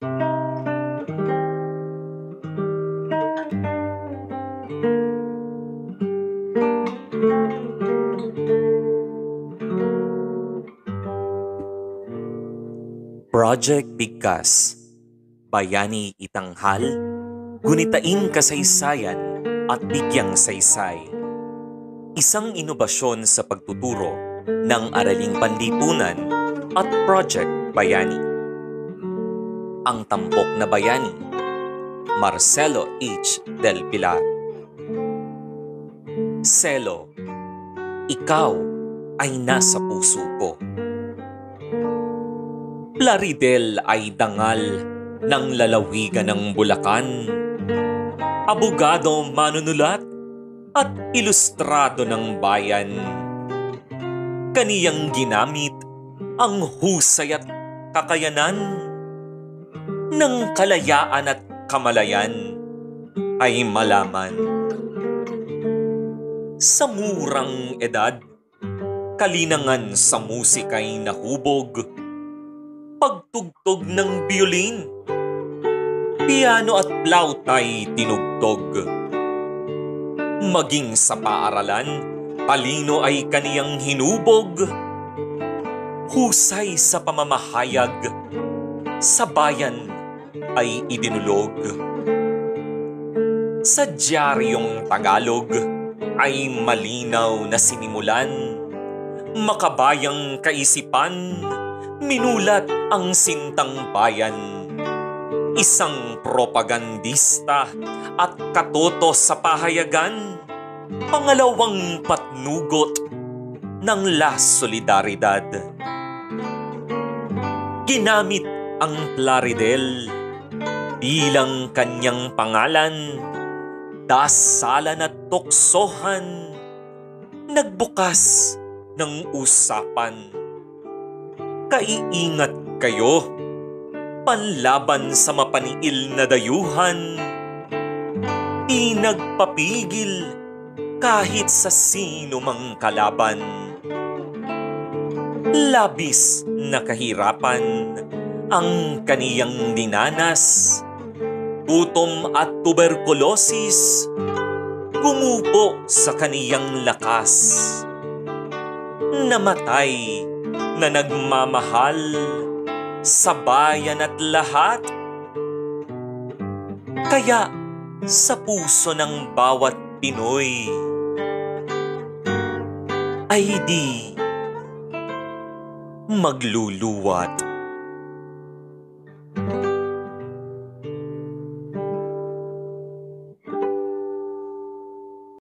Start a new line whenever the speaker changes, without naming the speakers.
Project Bigkas Bayani Itanghal Gunitain Kasaysayan at Bigyang Saysay. Isang inobasyon sa pagtuturo ng Araling Panlipunan at Project Bayani Ang Tampok na Bayani Marcelo H. Del Pilar Selo Ikaw ay nasa puso ko. Plaridel ay dangal ng lalawigan ng Bulacan. Abogado manunulat at ilustrado ng bayan. Kaniyang ginamit ang husay at kakayanan ng kalayaan at kamalayan ay malaman. Sa murang edad, kalinangan sa musika'y nahubog pagtugtog ng biolin. Piano at flauta'y tinugtog. Maging sa paaralan, talino ay kaniyang hinubog. Husay sa pamamahayag, sa bayan ay idinulog. Sa diaryong Tagalog ay malinaw na sinimulan, makabayang kaisipan, minulat ang sintang bayan. Isang propagandista at katoto sa pahayagan. Pangalawang patnugot ng La Solidaridad. Ginamit ang Plaridel bilang kanyang pangalan, dasalan at tuksohan, nagbukas ng usapan kaiingat kayo. Panlaban sa mapaniil na dayuhan. Di nagpapigil kahit sa sino mang kalaban. Labis na kahirapan ang kaniyang dinanas. Gutom at tuberkulosis gumupo sa kaniyang lakas. Namatay na nagmamahal sa bayan at lahat. Kaya sa puso ng bawat Pinoy ay di magluluwat